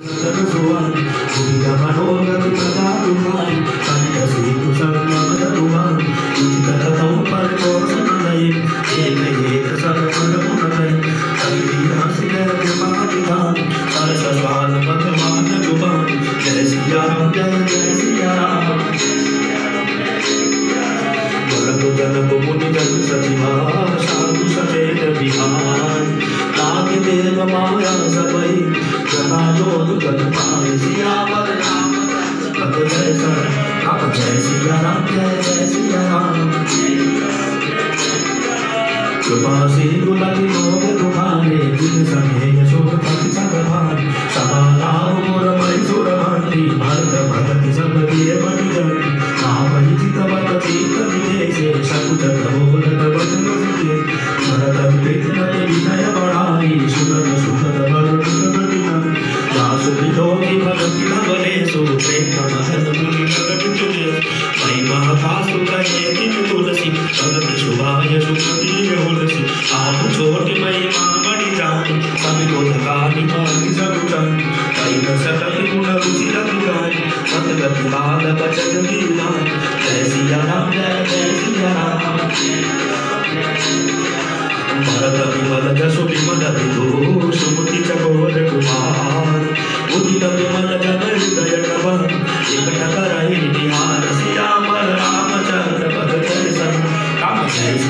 不安君が間の音楽語る前 जना कर जन सिया पर राम जय सर राम जय सिया राम जय जय सिया राम कृपा से गुलति लोग तुम्हारे जिन संगे यशोद पति सब मई महतासु तुलसी भगत शुभाय सुखदी होलसी आप छोट मई बड़ी जान सबको थकानी मानी सब जान कई न सकल गुण रुचि रति गान सत गति बाल बचन लीलान जय सिया राम जय जय सिया राम भरत विमल जसु विमल विदु सुमति चकोर कुमार उदित विमल जन हृदय नवन एकट करहि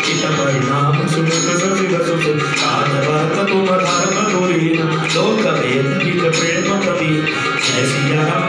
परिणाम लोक भेद प्रेम कवि जय सिया